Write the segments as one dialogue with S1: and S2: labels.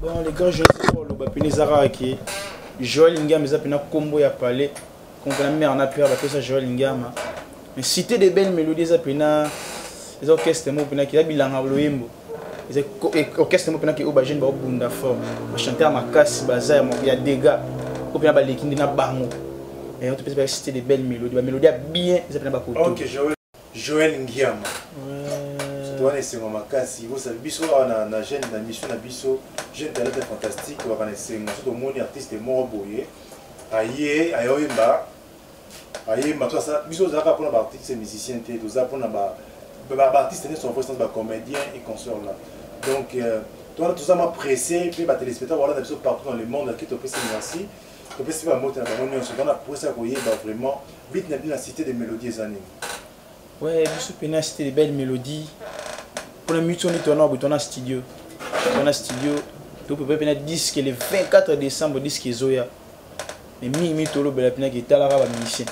S1: bon les grands jeunes
S2: c'est pour le bapini zara qui Joël
S3: Ingam eza pena combo ya palais contre la mère na père bapesa Joël Ingam mais cité des belles mélodies eza pena eza orchestre mo pena ki bilanga loyembo eza orchestre mo pena ki oba jeune ba obunda fort ba chanteur makasi baza ya dégâts ko pena baleki ndina bango et on te pesa cité des belles mélodies ba mélodies bien eza pena
S2: ba côté joel ngiama moto wana esengo makasi bosala biso awa na, na jeune na mission na biso jeune talente fantastique waka na esengo so tomoni artiste moko boye aye ayoyemba ayemba to asala biso tozalaka mpona baartiste musicien te toza mpona baartiste nyonso enfo sens bacomédien et consort là donc euh, toza ma pressé mpe batelespectateur wana na biso partout dans le monde ake topesi merci topesi ba mbote na bango nyonso bana posa ya koyeba vraiment bit na bino na cité de mélodie eza nini
S3: ouais biso mpe na cité de belle mélodie mpona miti oni tona boye tona studio tona studio topepa mpe na disque le 24 décembre disque ezoya me mingi mingi tolobela mpenaki etalaka bamusicien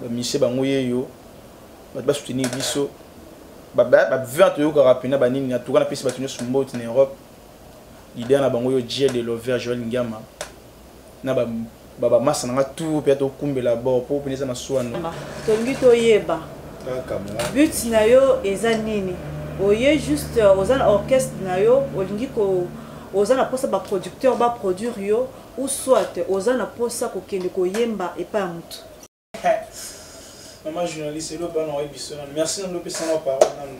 S3: bamusicien bango yeyo bato basoutenir biso bavin toyokaka mpena banini na tuka napesi bato nyonso mboti na europe leader na bango yo Jie de Lover Joël Ngiama na ba ba ba masa nanga tout peut être okumbela bo po peneza masuwa no
S1: tongi toyeba but na yo eza nini oye juste euh, oza na orchestre na yo olingi ko oza na posa ba producteur ba produire yo ou soit oza na posa kokende koyemba epai ya motu
S3: mama journaliste elo bana oyebi biso nanu merci nanu opesanga parole nanu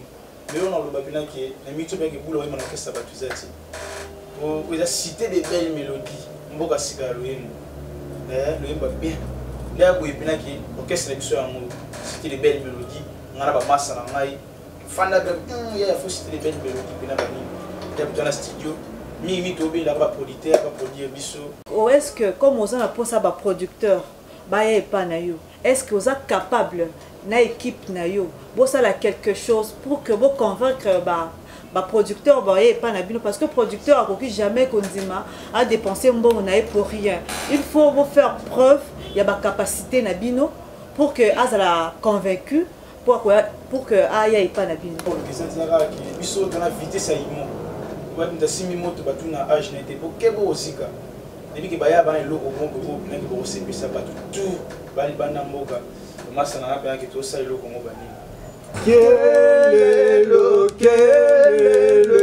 S3: lelo naloba mpena ke na mito mpe kebula oyema na orkestre bato eza te po eza cité de belle mélodie mboka sika ya loyembo eh, loyemba bien nde akoye mpena ke orkestre na biso yango cité de belle mélodie ngai na bamasa na ngai fanda mpe hmm, ya ya fo cité de belle mélodie mpena banini te kuta na studio mingi mingi tobelaka baproducteur baproduire biso
S1: o oh, est ce que comme oza na mposa baproducteur baya epa na yo est-ce que oza capable na équipe na yo bosala quelque chose pour que bo convaincre ba ba producteur baye epa na bino parce que producteur akoki jamais kondima a dépenser mbongo na ye pour rien il faut bo faire preuve ya ba capacité na bino pour que azala convaincu po akoya pour que aya epa na bino
S3: eza eza kaka ke biso tala vitesse ya imo babinda simi moto batu na age na ye te po keba ozika ebi ke baya bana eloko moko oyo binaki bokosepesa bato tout balibanda mboka masana na mpenaki tosala eloko ngo banini
S4: kelelo kelelo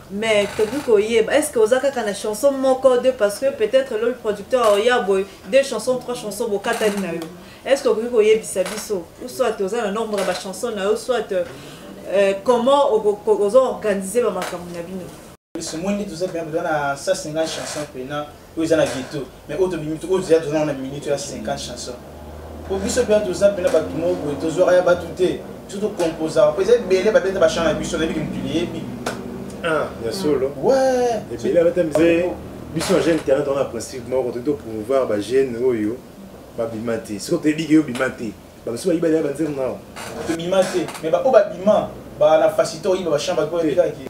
S1: mais tokoki koyeba est ce que oza kaka na chanson moko de parce que peut-être lol producteur aoya boye deux chansons trois chansons bokatani na yo est ce que okoki koyebisa biso ou soit oza na nombre ya bachanson na yo soit euh, comment ozo organise bamakambo na bino
S3: somoni toza pena toza na 150 chanson pena oyo eza na ghetto mais oyo tobimi oyo deja toza na minute ya 50 chanson po biso mpena toza mpena bato moko boye tozwaka ya bato te biso tokomposaka po eza ebele babeta bachan na biso nayebi motu liyebi ah,
S2: ya solo ebele abeta biso na jeune terrain tona principe moko toki topromouvoir bajeune oyo babima te soki toyebi ke yo bima te bamosusu bayiba deya banzembo nao
S3: tobima te mais baoyo babima bana facilité oyiba bachambre po ebikaki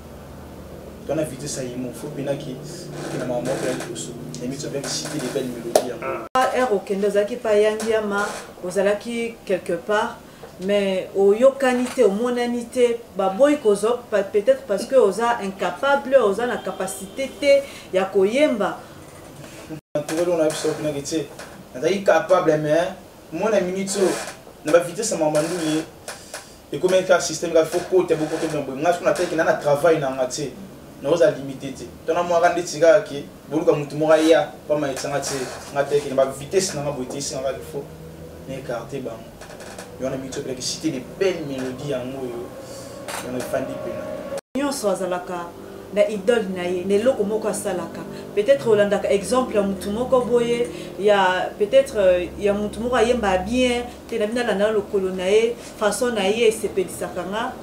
S2: toi na
S3: vitesse ya yemo faut pena ki na maman moko ya liboso et mitu avec cité des belles mélodies ya
S1: ah. heure okende ozalaki pa yangiama ozalaki quelque part mais oyokani te omonani te baboyi kozwa peut-être parce que oza incapable oza na capacité te ya koyemba
S3: entouré lona biso kunaki te nazalaki capable mais mona minute oyo na bavitese ya mamanduye ekomi eka système ka faut kota boko to mbo ngas kuna teke na na travail na nga tse na oza limité te to na mwaka nde tika ke boluka mutu moko ya pa ma etsanga tse nga teke na ba vitesse na nga boite singa ka faut na écarter bango yona mito pele ki cité des belles mélodies yango yo yona fandi pele
S1: nyonso azalaka na idole na ye na eloko moko asalaka peut-être olandaka exemple ya mutu moko boye ya peut-être euh, ya mutu moko ayembaka bien te na bino alanda lokolo na ye façon na ye esepelisaka nga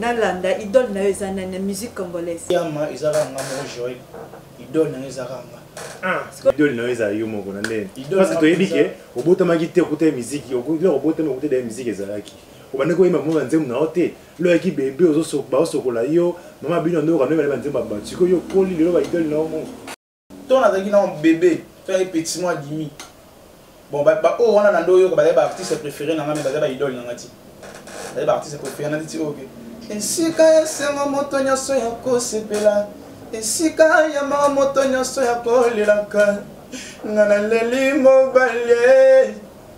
S1: nalanda idole na yo eza nani na musique congolaise
S3: yama ezaka nga moko joel idole na yo ezaka nga ah,
S2: idole na yo ezala yo moko na
S3: ndenge
S2: parce toyebi ke obotamaki te okuta ya miziki biloko obotami okuta da ya miziki ezalaki obandaki oyemba moko ya nzembo na yo te loyaki bebe baosokola yo mama bino ndoyoka ndoyebale banzembo ya bato sikoyo yo okoli lelo baidole na yo moko
S3: to nazalaki na bebe to nazalaki petit mwa dimi bon baoyo wana na nde oyoka bazali baartiste préféré na ngai me bazali baidole na ngai ti bazali baartiste préféré na nde ti oyo esika ya esengo moto nyonso ya kosepela esika ya mawa moto nyonso ya kolelaka nga naleli mobali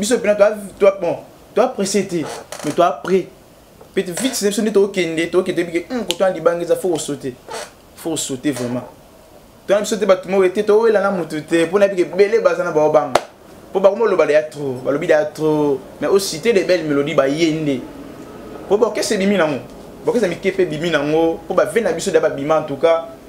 S2: biso
S3: mpena toi bon toi presse te mais toi près peut vite na biso nde tokokende tokokende bike hmm, koto na libanga eza fo kosote fo kosote vraiment tona biso te bato moko ete towela na moto te mpo na bike ebele baza na baobanga mpo bakoma oloba deya trop balobi deya trop mais osite de belle mélodie baye nde mpo baokese ebimi nango baokese mike mpe ebimi nango mpo bave na biso deya babima en tout cas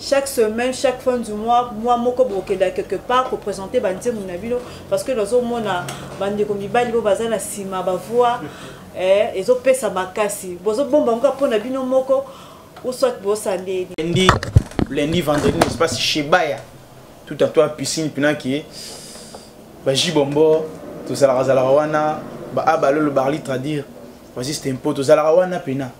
S1: chaque semaine chaque fin du mois mois moko bokenda quelque part kopresente banzembo na bino parce que nazomona bandeko mibali oyo baza na nsima bavoi eh, ezopesa makasi bozobomba ngoka mpo na bino moko ou soit bosandeli
S3: lundi lundi vendredi na espace shebaya tout à toi piscine mpena ke baji bombo tozalaka zalaka wana baabalolo barli traduire voici stempo tozalaka wana mpena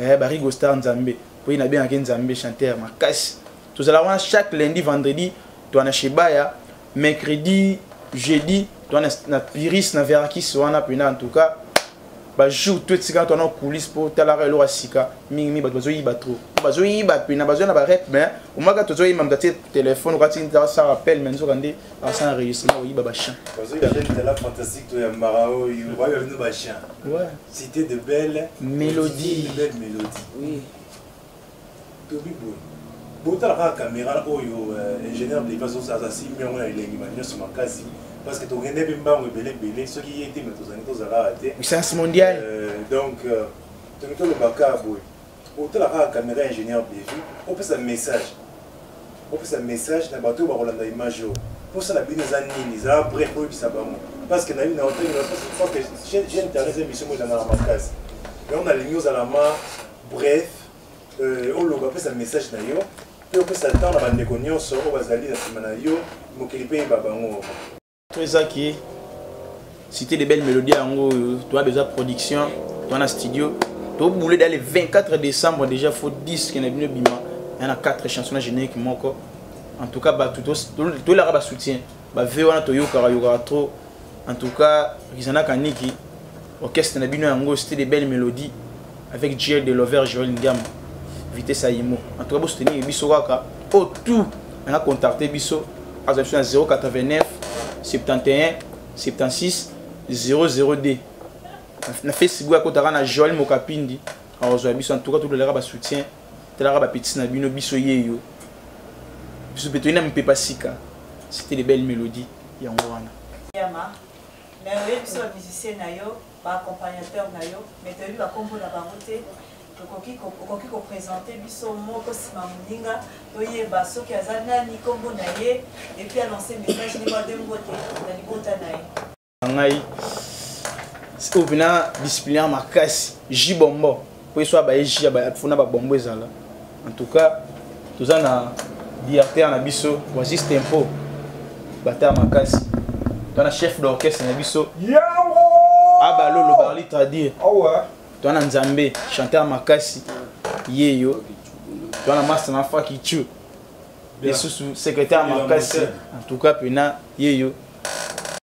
S3: eh, barigo star nzambe po ye nabengaka ye nzambe chanteur makasi tozalaka wana chaque lundi vendredi toa na shebaya mercredi jeudi toa na, na piris na verakis wana mpena en tout cas bajour to etikala toa na coulisse mpo talaka eloko ya sika mingimingi bato bazoyiba trop bazoyiba mpena bazoya na barep mais omaka tozoyima moto atie telefone okati sa rappel mais nzoka nde asana enregistrement oyiba
S2: bachien C'était de belles
S3: mélodies.
S2: Belle mélodie.
S3: Oui.
S2: Tobi boy. Botala kaka caméra oyo euh, ingénieur de l'époque aza simbi yango na elengi ba nyonso makasi parce que tokende mpe mbango ebele ebele soki ye te me tozali tozalaka te.
S3: Puissance mondiale.
S2: Euh, donc euh, toki tolobaka boye. otala kaka camera ya ingénieur Bellevue opesa message opesa message na bato oyo bakolanda image oyo mposa na bino eza nini ezala bref oyebisa bango parce que nayebi na otangi internet émission moko ezalaka makasi yango nalingi ozala ma bref euh, oloba pesa message na yo mpe opesa ntango na bandeko nyonso oyo bazali na nsima na yo mokili mpe yeba bango
S3: eza ke cité de belle mélodie yango oyo toa besoin production toa na studio tobule da le 24 décembre déjà faut disque na bino ebima ya na 4 chanson na générique moko en tout cas bato tolaka basoutien bave wana toyokaka yokaka trop en tout cas rizanaka niki orchestre na bino yango cité de belle mélodie avec Dieu de l'over Joël Ndiama vitesse à Imo en tout cas bosse tenir biso kaka au tout on a contacté biso à 089 71 76 002 na Facebook à kotaka na Joël Mokapindi alors Joël biso en tout cas tout le monde a soutien tala ba petits na bino biso yeyo biso peut na mpe pasika c'était les belles mélodies yango wana
S1: mais oyebi biso bamusicien na yo ba accompagnateurs na yo mais toyebi ba kombo na bango te tokoki okoki ko présenter biso moko sima moninga toyeba soki aza nani kombo na ye et puis annoncer message ndenge ade mbote na libota na ye
S3: ngai sikoyo mpena disciplinaire makasi jibombo po eswa ba eji ya ba fona ba bombo ezala en tout cas toza na directeur na biso wazis tempo bata makasi toza na chef d'orchestre na biso abalolo ah, barli traduire ah toza na nzambe chanteur makasi yeyo toza na master na fakichu lisusu secrétaire makasi en tout cas pena yeyo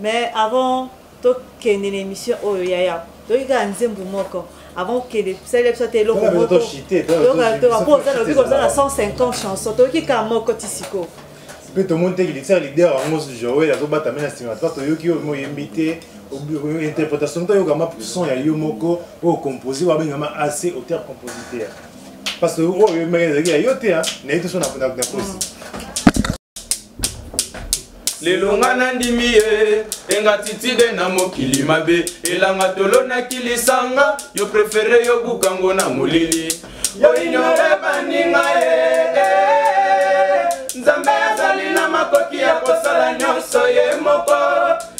S1: mais avant tokende na émission oyo yaya toyoki kaka nzembo moko avant okende salela biso ata eloko mokopo oza lobi koza na 150 chanson toyoki kaka moko ti sikoyo
S2: mpe tomoni te kilitisa lider yango joel azobatami na nsima ta toyoki oyo moyembi te interprétation to oyokama son ya yo moko oyo composé wabengama ac auteur compositeur parce que oyo oyembaki ezalaki ya yo te nayebi toso na kosi
S5: lelo nga nandimi ye engatitide na mokili mabe elanga tolonaki lisanga yo prefere yo bukango na molili oinyore baninga ye nzambe azali na makoki ya kosala nyonso ye moko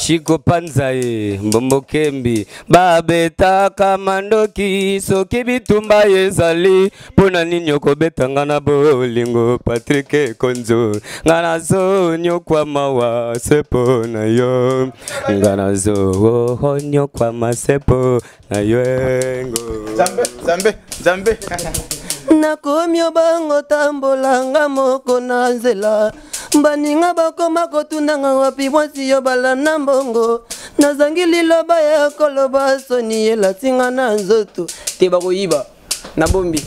S6: shiko panza ye mbombo kembi babetaka mandoki soki bitumba ezali mpo na nini okobeta nga na bolingo patrik konzo nga nazonyokwa mawa se mpo na yo nga nazonyokwama se mpo Ayengo.
S3: Zambe, zambe, zambe.
S7: nakomi obango tambolanga moko na nzela baninga bakoma kotunanga wapi mwasi yo bala na mbongo nazangi liloba ya koloba soni elatinga na nzoto te bakoyiba nabombi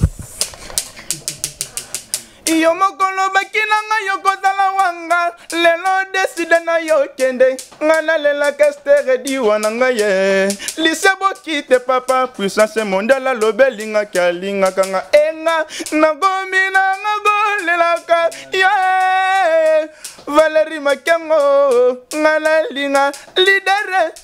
S3: iyo mokolo baki na ngai yokozala wanga lelo deside na yo kende ngai nalelaka estere diwa na ngai ye lise bokite papa puissance mondial alobi elingaki alingaka nga enga nakomi na nga kolelaka ye yeah. valeri makengo nga nalinga lidere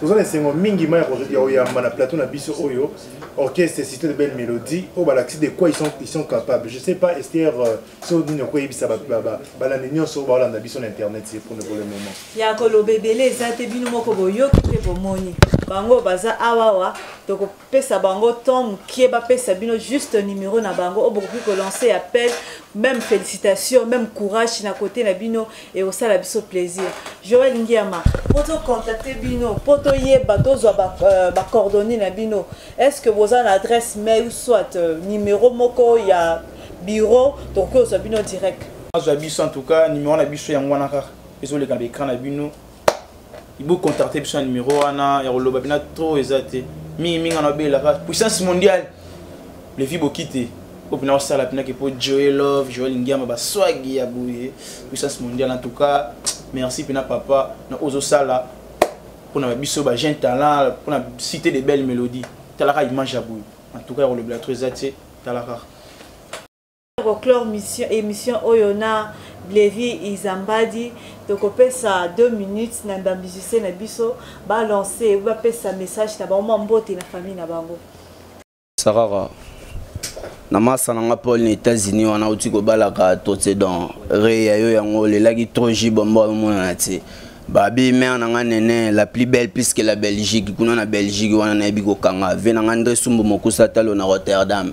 S2: toza na esengo mingi ma ya oyamba na plateau na biso oyo orchestre cité de belle mélodie oyo balakisi de quoi ils sont, ils sont capables je sais pas ester euh, so nini okoyebisa balandi nyonso oyo baolanda biso na internet ye pour le moment
S1: ya koloba ebele eza te bino moko boyoki mpe bomoni bango baza awawa pesa bango temps mokie bapesa bino juste numero na bango oyo bokoki kolancer appel même félicitation même courage na kote na bino ekosala biso plaisir joel ngiama po tocontacte bino mpo toyeba tozwa bacoordonne euh, ba na bino est ce que boza na adresse mail soit euh, numero moko ya bureau tokoki kozwa bino direct
S3: azwa biso en tout cas numero na biso yango wana kaka ezoleka na ekran na bino ibu contacte biso na numero wana ya koloba bina trop eza te mingi mingi ana obelaka puissance mondiale levi bokite oyo mpena osala mpendaki mpo joe love joel ngiama baswagi ya boye puissance mondiale en tout cas merci mpena papa na oyo ozosala mpo na biso ba jeune talent mpo na cité de belle mélodie talaka image ya boye en tout cas ya kolobela to eza te talaka
S1: Folklore mission émission oyo na Blevi Izambadi tokopesa 2 minutes na ba musiciens na biso ba lancer ba pesa message na bango mbote na famille na bango.
S8: Sarara na masa na nga paul na états-unis wana auti kobalaka totse don re ya yo yango olelaki trop ji bombo amonana te babi mare na nga nene la plus belle plus que la belgique kuna na belgique wana nayebi kokanga ve na nga ndre sumbu mokusa talo na rotterdam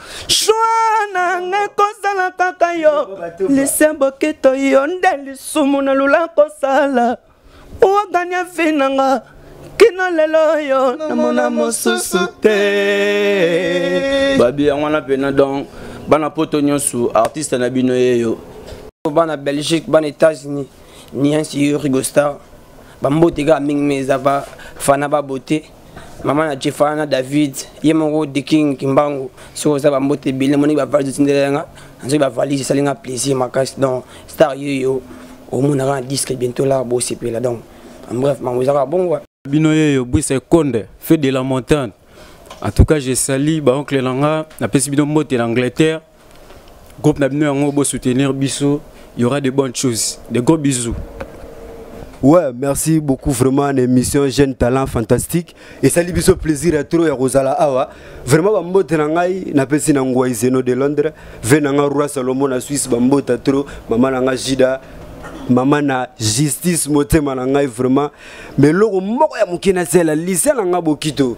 S6: shwa nanga ekozala kaka yo lisembo kito yo nde lisumu na lula kosala waganya vi nanga kino lelo oyo namona mosusu te
S8: babi yango wana mpena donc bana poto nyonso artiste na bino yeyo
S9: bana belgique bana états-unis niansi yo rigostar bambote kaka mingi me eza bafana babote mama na jefa na david ye moko the king kimbangu soki oza bambote ebele monaki bavalise otindela yanga nazoki bavalise esali nga plaisir makasi donc star yeyo omonaka na disque bientôt la bosepela donc en bref mango ezaka bongo
S10: bino yeyo bwisa ekonde fait de la montagne en tout cas je sali baoncle na nga napesi bino mbote na angleterre groupe na bino yango bo soutenir biso il y aura de bonnes choses de gros bisous
S11: Ouais, merci beaucoup vraiment à l'émission Jeune Talent Fantastique. Et ça lui fait plaisir à trop à Rosala Awa. Vraiment, bambo tenangai, na pesi na ngwa izeno de Londres. Venanga Rua Salomon na Suisse, bambo ta trop, maman nanga Jida. Maman na justice motema na ngai vraiment mais loko moko ya mokena sela lisa na nga bokito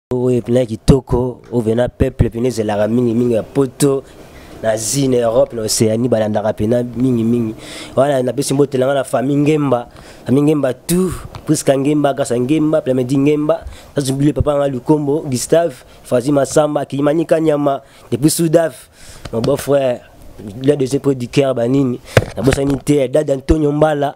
S12: oyo mpena kitoko oyo mpena peuple mpena ezelaka mingimingi ya poto na asie na europe na océanie balandaka mpena mingimingi wana napesi mbotela nga na famille ngemba famille ngemba tout priska ngemba kasa ngemba plamedi ngemba azubile papa nga lukombo gustave frazi masamba kilimanika nyama depuis soudaf mon beau frère la deuxième près du cœur banini nabosani te dada antonio mbala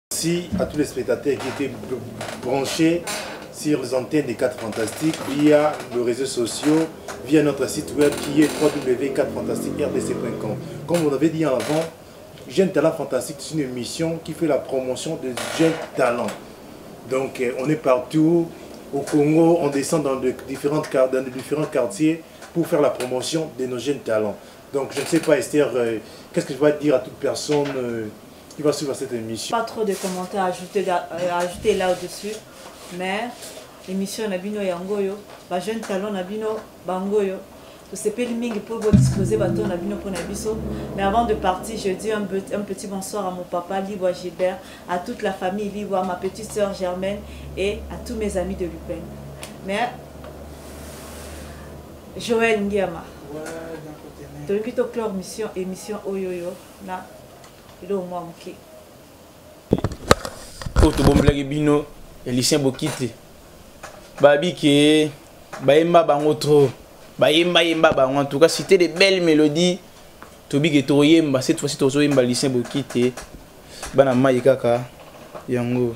S6: Merci
S2: à tous les spectateurs qui étaient branchés sur les antennes des 4 Fantastiques via nos réseaux sociaux, via notre site web qui est www4 fantastiquerdccom Comme on avait dit avant, Jeune Talent Fantastique, c'est une émission qui fait la promotion de jeunes talents. Donc euh, on est partout, au Congo, on descend dans de, dans différents quartiers pour faire la promotion de nos jeunes talents. Donc je ne sais pas Esther, euh, qu'est-ce que je vais dire à toute personne euh, qui va suivre cette émission.
S1: Pas trop de commentaires à ajouter, à euh, ajouter là au-dessus, mais émission na bino yango yo, ba jeune talent na bino bango yo. tosepeli mingi mpo bodispose bato na bino mpo na biso mais avant de partir je dis un, un petit bonsoir à mon papa libwa gilbert à toute la famille libwa ma petite sœur germaine et à tous mes amis de lupin mais joël ngiama tolingi toclore mission émission oyoyo oh, na eloko mwa moke
S3: oyo tobombelaki bino ya lucien bokite babi ke bayemba bango trop bayemba yemba bango en tout cas cité de belle mélodie tobike toyemba cette fois-ci tozoyemba lucien bokite bana mai kaka yango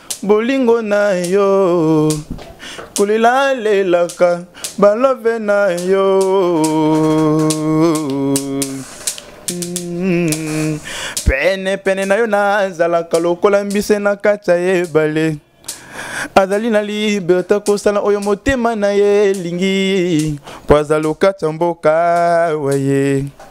S3: bolingo na yo kolelaalelaka balove na yo mm. pene pene na yo nazalaka lokola mbise na kati ya ebale azali na liberté kosala oyo motema na ye elingi mpo azali okati ya mboka waye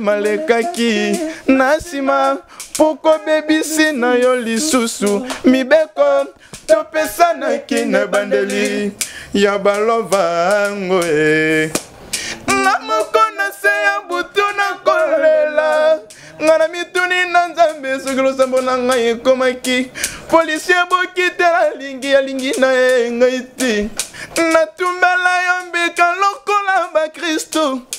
S3: malekaki na nsima poko bebisi na yo lisusu mibeko topesanaki na ebandeli ya balovango e nga moko na se ya butu na kolela nga na mituni na nzambe soki losambo na ngai ekomaki polisie bokitela alingi alingi na ye ngai ti natumbela yo mbika lokola
S2: bakristu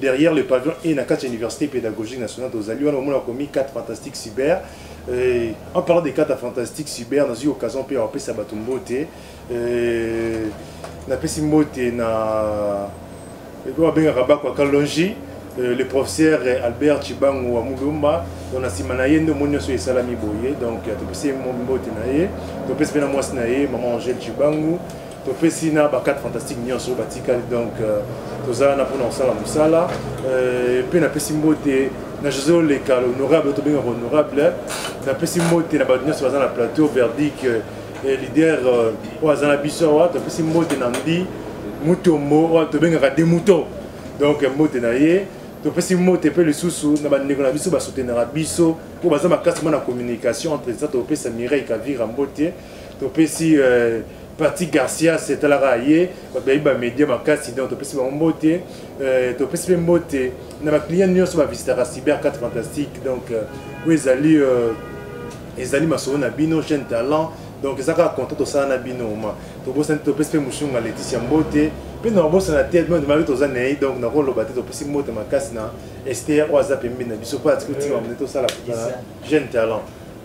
S2: derrière le pavillon et na kati université pédagogique nationale tozali wana omona komi 4 fantastique cyber euh, en parlant de 4 fantastique cyber nazwi occasion mpe ya kopesa bato mbote euh, napesi mbote na oyo babengaka bakwa kalongi euh, le professeur albert chibango wa mulumba donc na nsima na ye nde omoni nyonso esalami boye donc topesi ye mbote na ye topesi mpe na mwasi na ye mama angèle chibangu topesi na ba 4 fantastique nyonso oyo batikali donc euh, toza wana mpona kosala mosala euh, mpe napesi mbote na josé oleka l'honorable tobengaka honorable napesi mbote na bato nyonso baza na plateau verdic euh, leader oyo aza na biso awa topesi mbote na ndi mutombo oyo tobengaka de mouton donc mbote na ye topesi mbote mpe lisusu na bandeko na biso basotenaka biso mpo baza makasi mpo na communication entre esa topesa mireille kavira mbote topesi euh, parti garcia setalaka ye bato bayebi bamedia makasi donc topesi bango mbote euh, topesi mpe mbote na baclient nyonso bavisitaka cyber 4 fantastique donc euh, oyo ezali euh, ezali masolo na bino chaîne talent donc eza kaka content tosala na bino oma tobosani topesi mpe mosunga leticia mbote mpe na babosana te bimaki toza na ye donc nakoloba te topesi mbote makasi na ester oyo aza pembeni na biso mpo atiki otika bamone tosala jeune talent